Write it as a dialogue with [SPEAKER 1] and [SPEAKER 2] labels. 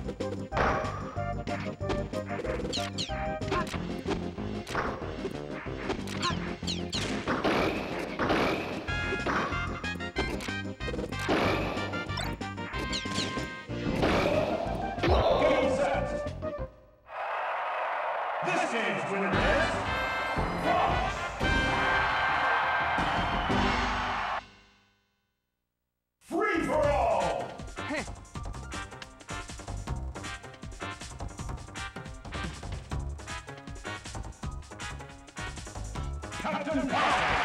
[SPEAKER 1] This game's winner is Captain Power.